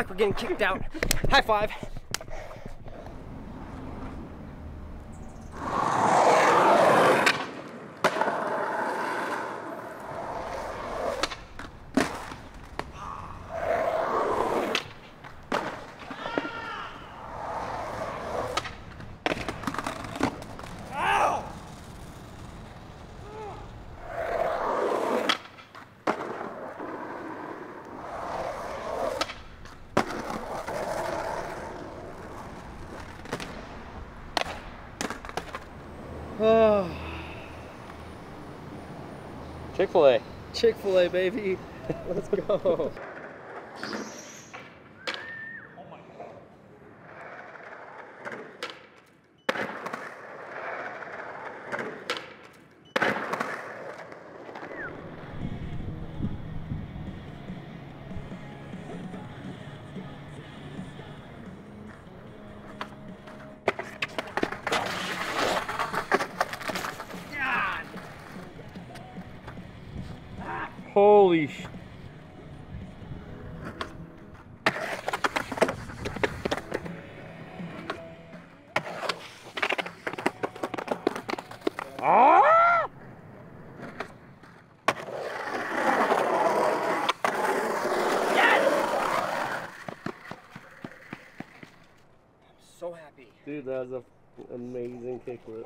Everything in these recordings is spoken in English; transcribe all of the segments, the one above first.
Like we're getting kicked out. High five. Chick fil A. Chick fil A, baby. Let's go. Holy sh. Ah! So happy. Dude, that was an amazing kickflip.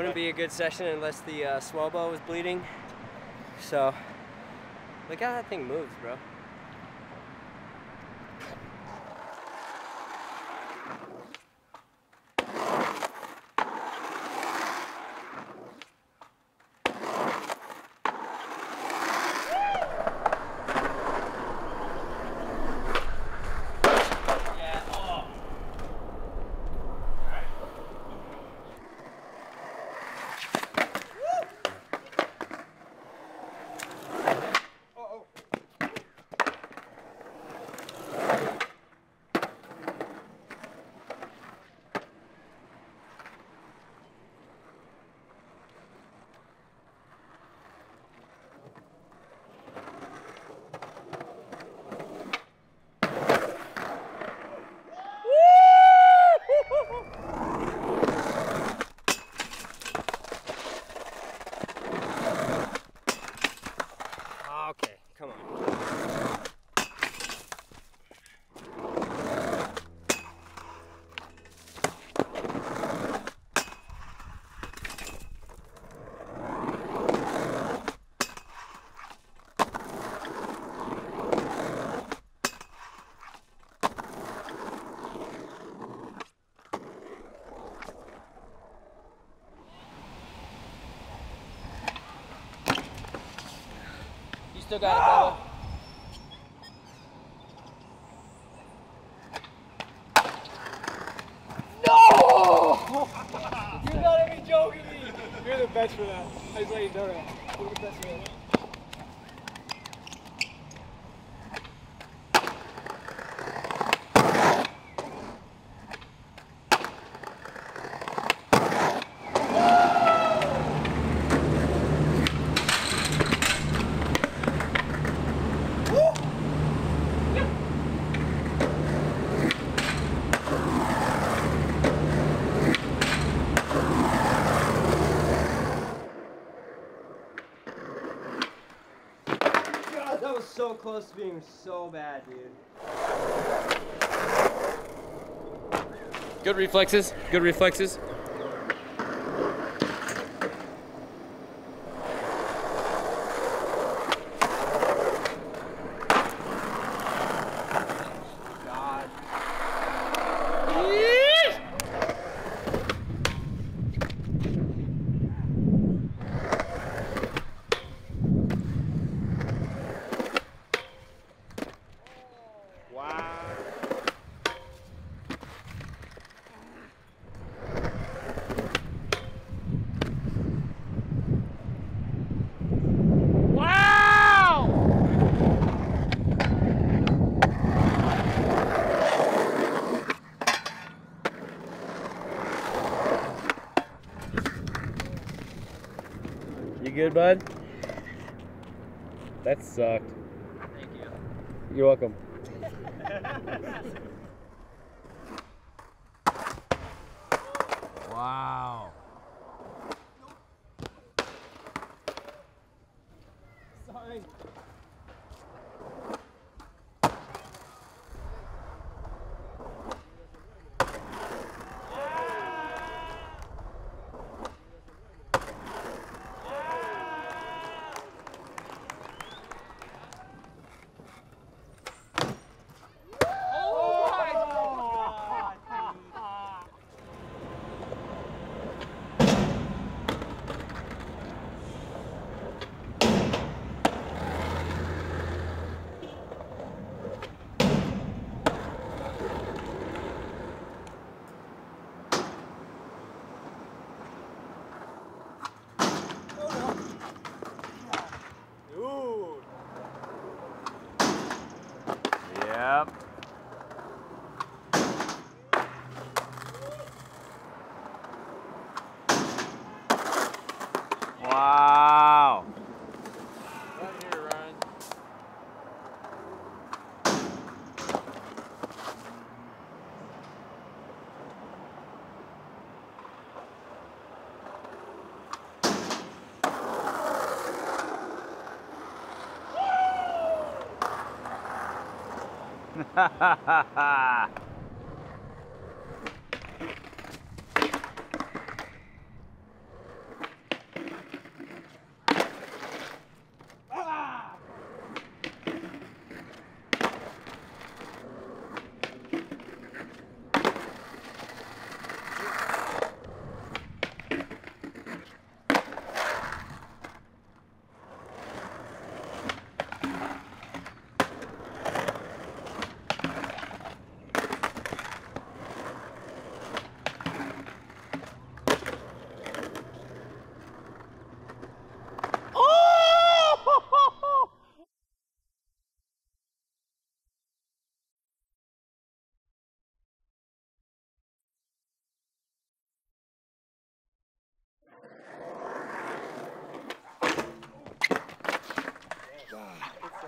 Wouldn't be a good session unless the uh, swell bow was bleeding. So, look how that thing moves, bro. Still got it, Bubba. You gotta be joking me. You're the best for that. I just let you know that. You're the best for that. That was so close to being so bad, dude. Good reflexes. Good reflexes. You good, bud? That sucked. Thank you. You're welcome. ha ha ha! ha!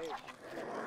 哎。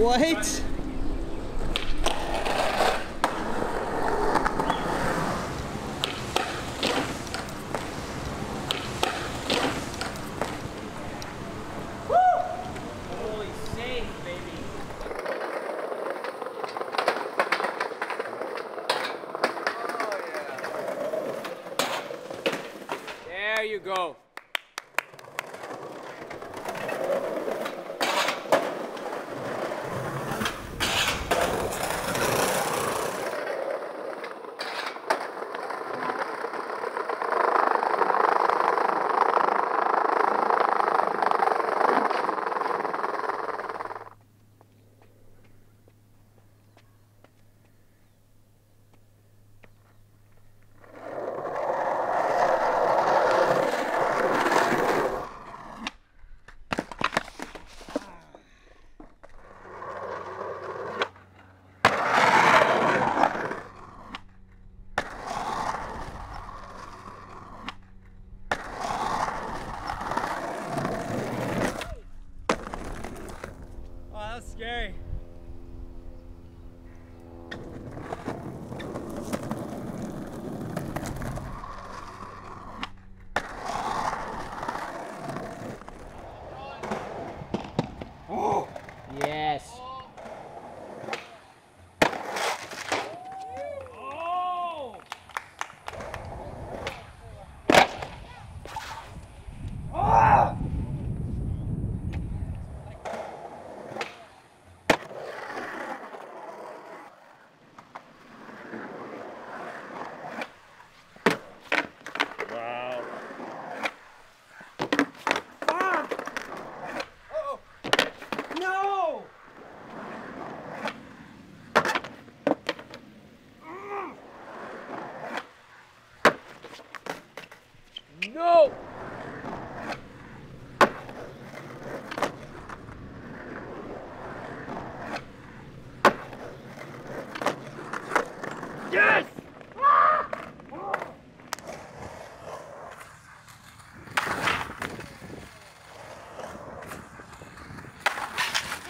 What? Yes!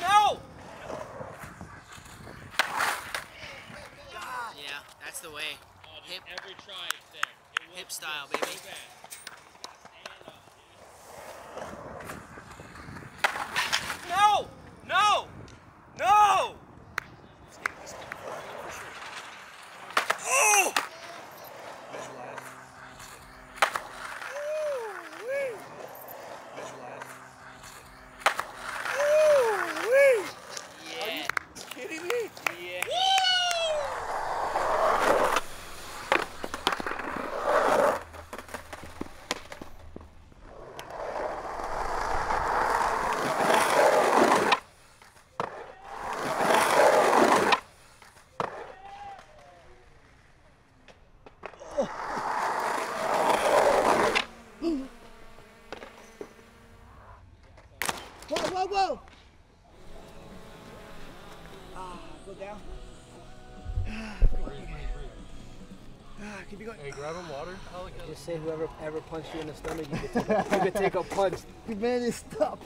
No! Yeah, that's the way. Hip, Every try it's there. It hip style, baby. No! No! No! Oh! Yeah. Kidding me? Yeah. Whoa, whoa, whoa! Ah, go down. Ah, keep going. Hey, grab him water. Just say whoever ever punched you in the stomach, you could take a, you could take a punch. Man, stop.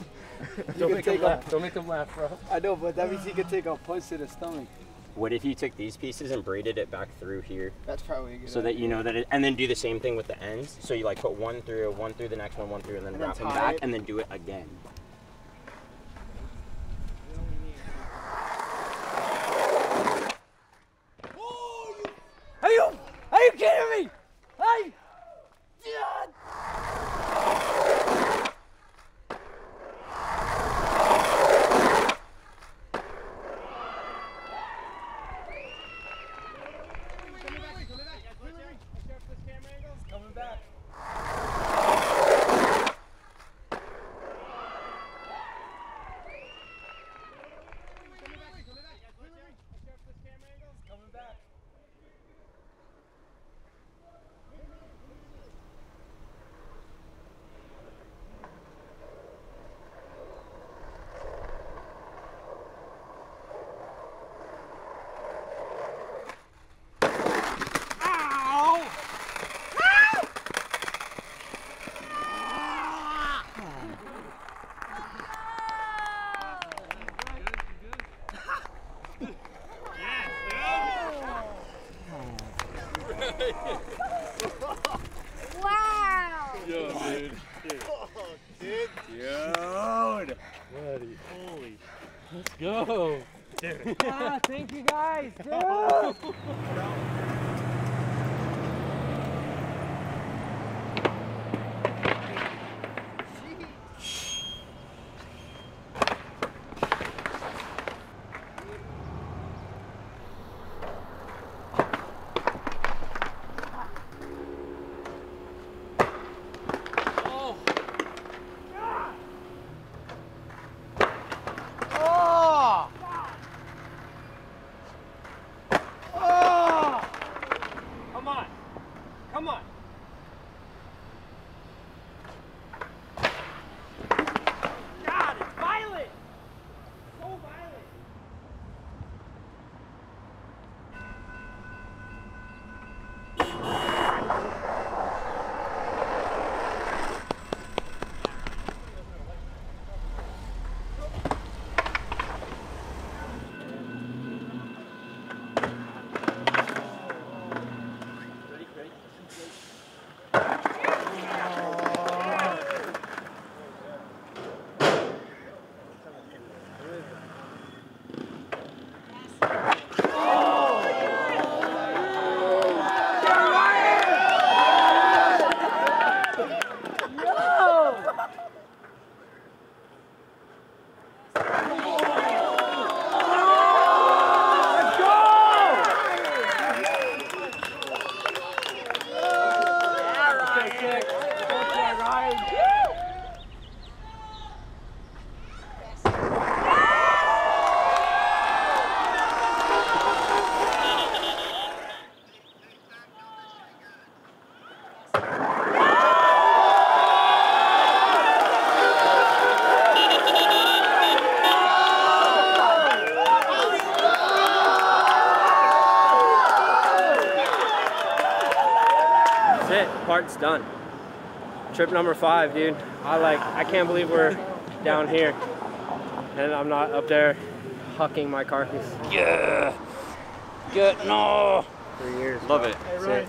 Don't can make him take a- laugh. Don't make him laugh, bro. I know, but that means he could take a punch to the stomach. What if you took these pieces and braided it back through here That's probably a good so that you know that it, and then do the same thing with the ends. So you like put one through, one through the next one, one through, and then And then wrap them back it. and then do it again. Are you? Are you kidding me? I. ah, thank you guys, dude. Come on. Come on. God, it's violent. So violent. That's it. Part's done. Trip number five, dude. I like. I can't believe we're down here, and I'm not up there hucking my carcass Yeah. Good. No. for years. Love it. That's it.